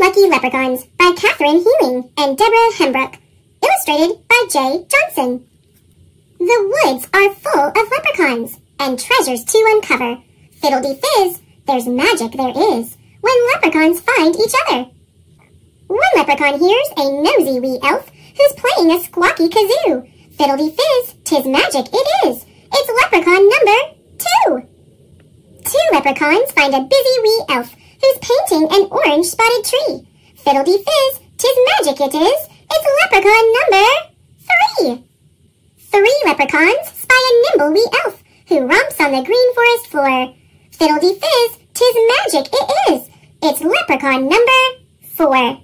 Lucky Leprechauns by Kathryn Heling and Deborah Hembrook. Illustrated by Jay Johnson. The woods are full of leprechauns and treasures to uncover. Fiddle-dee-fizz, there's magic there is when leprechauns find each other. One leprechaun hears a nosy wee elf who's playing a squawky kazoo. Fiddle-dee-fizz, tis magic it is. It's leprechaun number two. Two leprechauns find a busy wee elf who's painting an orange spotted tree. Fiddle-dee-fizz, tis magic it is. It's leprechaun number three. Three leprechauns spy a nimble wee elf who romps on the green forest floor. Fiddle-dee-fizz, tis magic it is. It's leprechaun number four.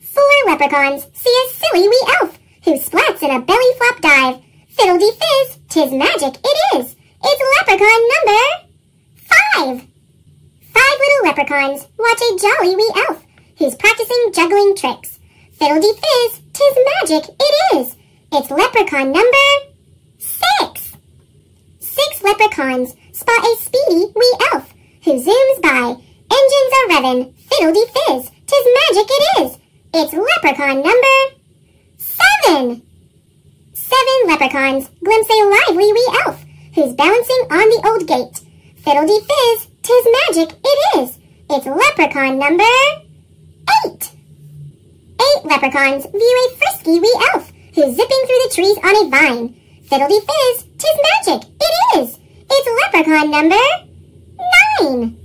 Four leprechauns see a silly wee elf who splats in a belly flop dive. Fiddle-dee-fizz, tis magic it is. It's leprechaun number leprechauns watch a jolly wee elf who's practicing juggling tricks. Fiddle-dee-fizz, tis magic it is. It's leprechaun number six. Six leprechauns spot a speedy wee elf who zooms by. Engines are revving. Fiddle-dee-fizz, tis magic it is. It's leprechaun number seven. Seven leprechauns glimpse a lively wee elf who's bouncing on the old gate. Fiddle-dee-fizz, tis magic it is. It's leprechaun number eight. Eight leprechauns view a frisky wee elf who's zipping through the trees on a vine. Fiddle-dee-fizz, tis magic it is. It's leprechaun number nine.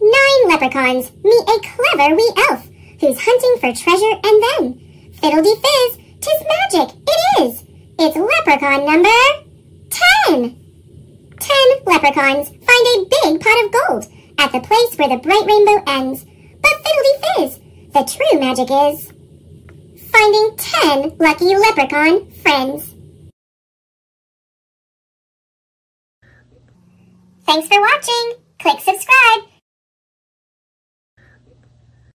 Nine leprechauns meet a clever wee elf who's hunting for treasure and then, Fiddle-dee-fizz, tis magic it is. It's leprechaun number ten. Ten leprechauns find a big pot of gold at the place where the bright rainbow ends. But fiddle-dee-fizz, the true magic is finding ten lucky leprechaun friends. Thanks for watching. Click subscribe